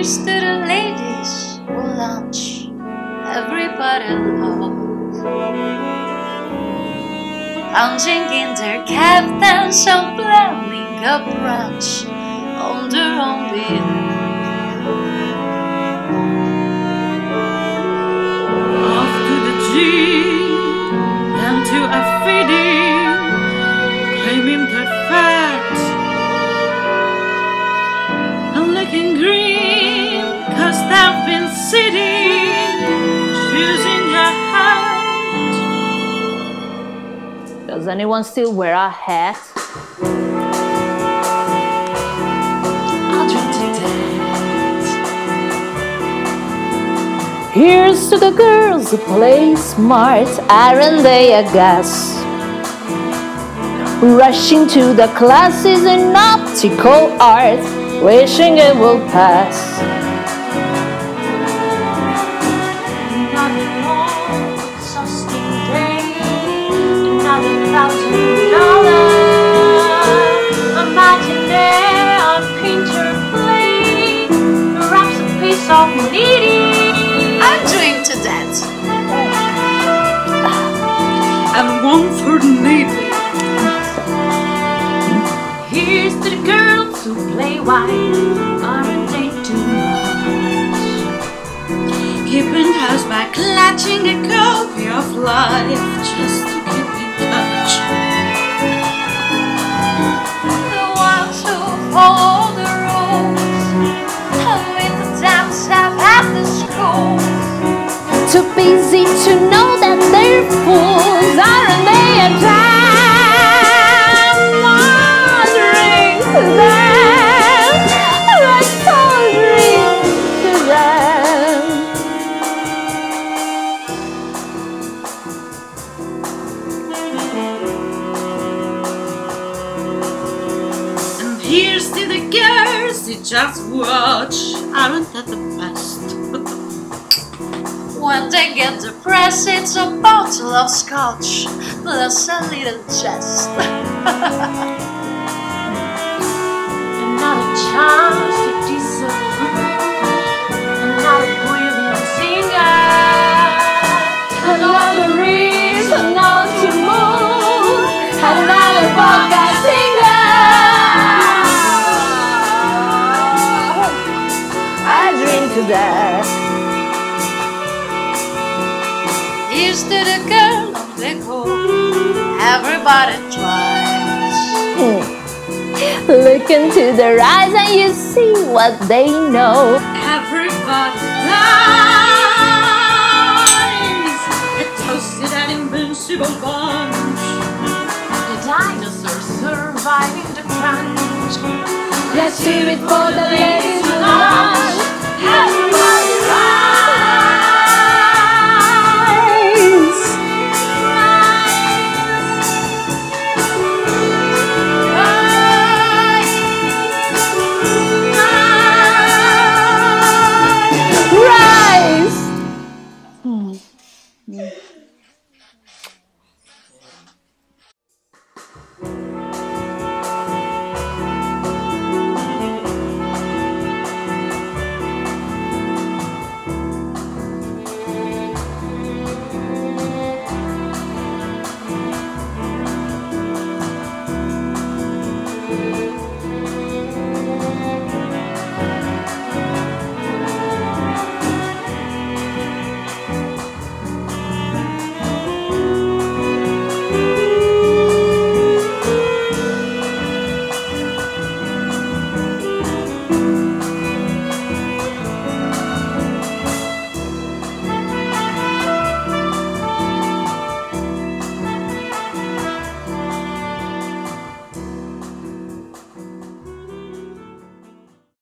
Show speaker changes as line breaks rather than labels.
To the ladies who launch everybody love. Lounging in their captain's, and planning a brunch on their own behalf.
Does anyone still wear a hat? Here's to the girls who play smart, aren't they a gas? Rushing to the classes in optical art, wishing it will pass.
I'll drink to that.
and one for the needle. Here's to the girls who play white, aren't they too much? Keeping house by clutching
Busy to know that they're fools, aren't they a time? Wandering to them, all to them.
And here's to the girls who just watch, aren't that the best?
When they get depressed, it's a bottle of scotch plus a little jest.
Another chance to disapprove, another brilliant singer, another reason not to move, another podcast singer.
I drink to
Here's to the girl on the go. Everybody tries. Hmm.
Look into their eyes and you see what they know.
Everybody dies. A toasted and invincible bunch. The dinosaurs surviving the crunch.
Let's do it for the ladies